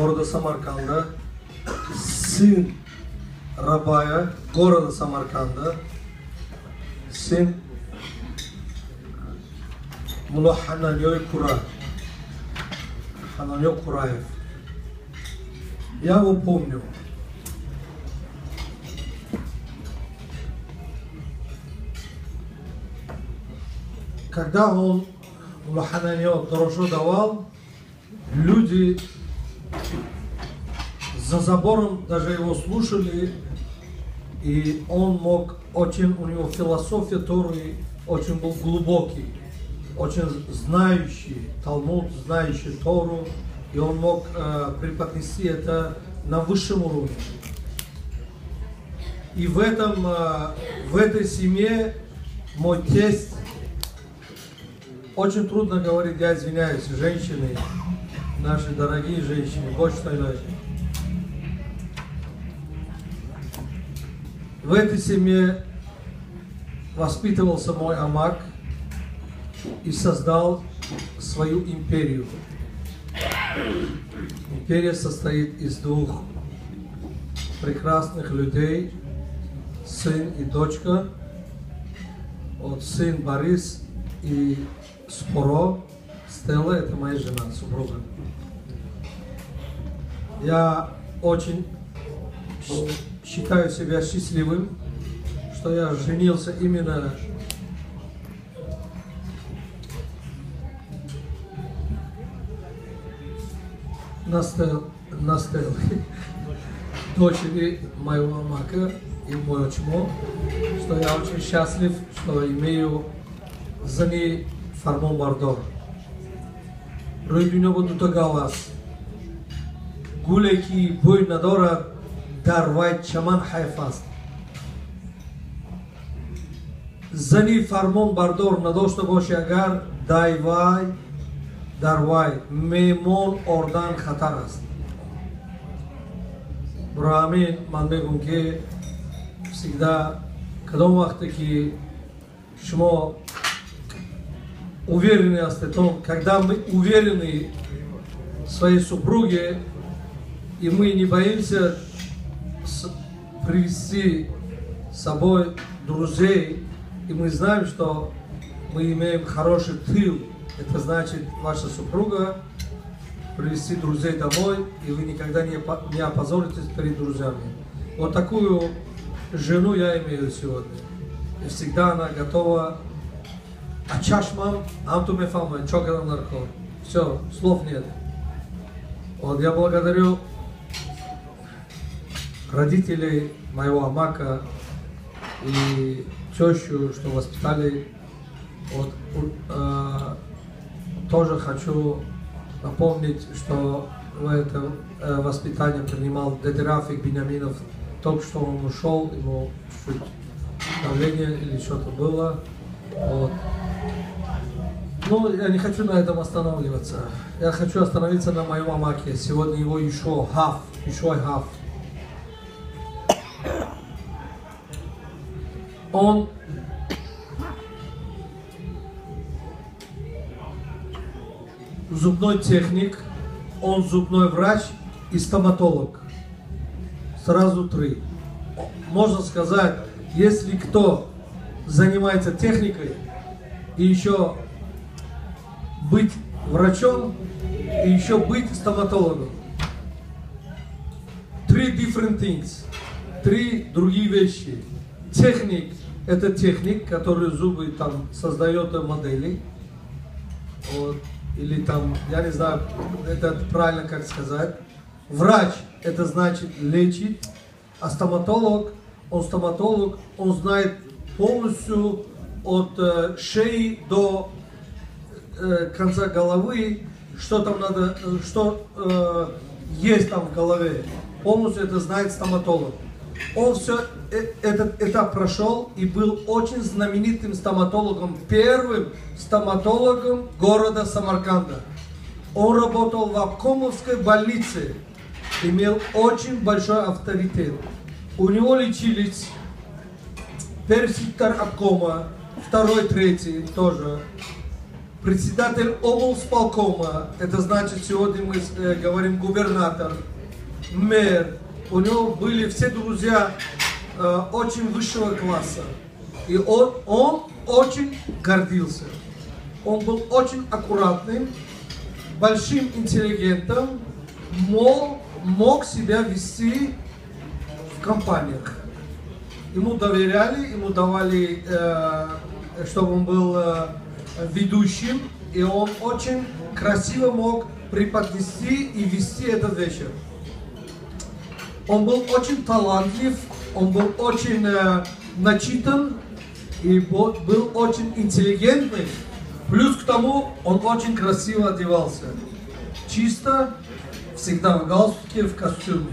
города Самарканда, сын Рабая, города Самарканда, сын Мула Хананьой Кура, Хананьой Кураев. Я его помню. Когда он Мухананьо хорошо давал, люди за забором даже его слушали, и он мог очень, у него философия Торы очень был глубокий, очень знающий Талмуд, знающий Тору, и он мог э, преподнести это на высшем уровне. И в этом, э, в этой семье мой тесть очень трудно говорить, я извиняюсь, женщины, наши дорогие женщины, больше что иначе. В этой семье воспитывался мой Амак и создал свою империю. Империя состоит из двух прекрасных людей, сын и дочка. Вот сын Борис и Споро, Стелла, это моя жена, супруга. Я очень считаю себя счастливым, что я женился именно на, стел, на Стелле, дочери моего мака и мой отчимо, что я очень счастлив, что имею за ней фармон бардор. Рой дуня буду галас. Гулеки бой надора дарвай чаман хайфаст. зани фармон бардор, надошта бошӣ агар дайвай дарвай Мемон ордан хатар аст барои ман мегӯм ки всегда кадом вақте ки шумо уверены аст том когда мы уверены в своей супруге и мы не боимся привести с собой друзей и мы знаем что мы имеем хороший тыл это значит, ваша супруга привести друзей домой, и вы никогда не, не опозоритесь перед друзьями. Вот такую жену я имею сегодня. И всегда она готова. А чашмам, антуме фама, чокерам нарко. Все, слов нет. Вот я благодарю родителей моего Амака и тещу, что воспитали вот, э, тоже хочу напомнить, что в это э, воспитание принимал Дедерафик Бениаминов. Только что он ушел, ему чуть-чуть давление или что-то было. Вот. Ну, я не хочу на этом останавливаться. Я хочу остановиться на моем Амаке. Сегодня его еще Хав, еще Хав. Он зубной техник, он зубной врач и стоматолог. Сразу три. Можно сказать, если кто занимается техникой и еще быть врачом и еще быть стоматологом. Три different things. Три другие вещи. Техник – это техник, который зубы там создает модели. Вот или там, я не знаю, это правильно как сказать. Врач, это значит лечить, а стоматолог, он стоматолог, он знает полностью от э, шеи до э, конца головы, что там надо, э, что э, есть там в голове. Полностью это знает стоматолог. Он все э, этот этап прошел и был очень знаменитым стоматологом, первым стоматологом города Самарканда. Он работал в Акомовской больнице, имел очень большой авторитет. У него лечились первый сектор Акома, второй, третий тоже. председатель облсполкома, это значит сегодня мы э, говорим губернатор, мэр, у него были все друзья э, очень высшего класса. И он, он очень гордился. Он был очень аккуратным, большим интеллигентом, мог, мог себя вести в компаниях. Ему доверяли, ему давали, э, чтобы он был э, ведущим, и он очень красиво мог преподнести и вести этот вечер. Он был очень талантлив, он был очень э, начитан и был, был очень интеллигентный. Плюс к тому, он очень красиво одевался. Чисто, всегда в галстуке, в костюме.